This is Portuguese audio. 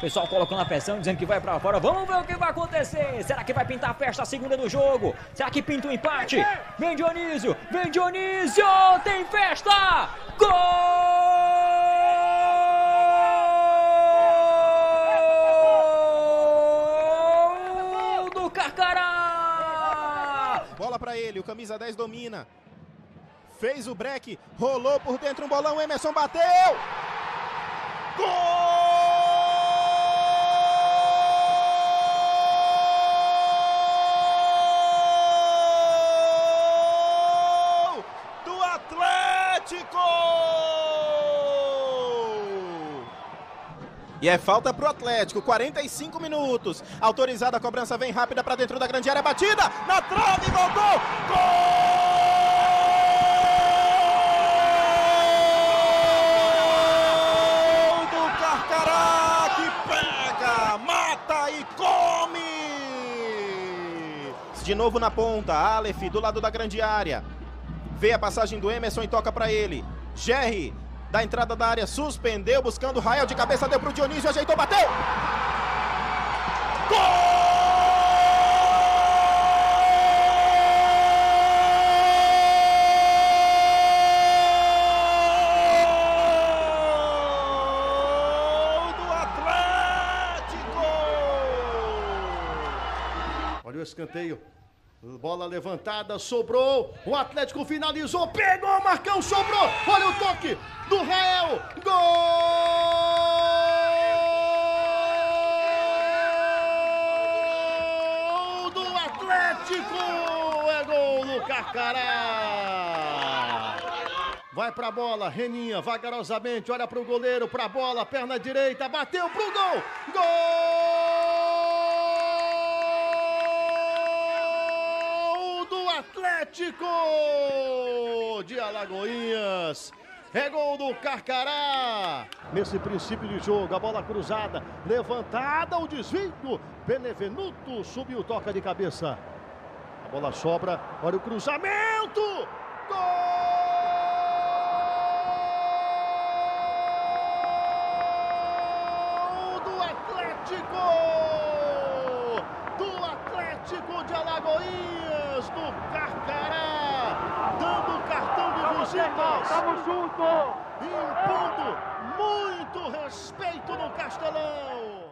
pessoal colocando a pressão, dizendo que vai pra fora. Vamos ver o que vai acontecer. Será que vai pintar a festa a segunda do jogo? Será que pinta o um empate? Vem Dionísio, vem Dionísio, tem festa! Gol! Bola pra ele, o camisa 10 domina. Fez o break, rolou por dentro um bolão, Emerson bateu! Gol E é falta pro Atlético, 45 minutos. Autorizada a cobrança, vem rápida para dentro da grande área, batida na trave, voltou! Gol e! De novo na ponta, Aleph do lado da grande área. Vê a passagem do Emerson e toca para ele. Jerry da entrada da área, suspendeu, buscando o Rael de cabeça, deu pro Dionísio, ajeitou, bateu! Gol! Olha o escanteio. Bola levantada, sobrou. O Atlético finalizou, pegou, Marcão, sobrou. Olha o toque do Rael. Gol do Atlético! É gol do Carcará. Vai pra bola, Reninha, vagarosamente, olha pro goleiro, pra bola, perna direita, bateu pro gol. Gol Atlético de Alagoinhas. É gol do Carcará. Nesse princípio de jogo, a bola cruzada, levantada, o desvio. Benevenuto subiu, toca de cabeça. A bola sobra, olha o cruzamento. Gol do Atlético! Do Atlético de Alagoinhas, do Carcará, dando cartão visitas. Tamo junto! Impondo muito respeito no Castelão.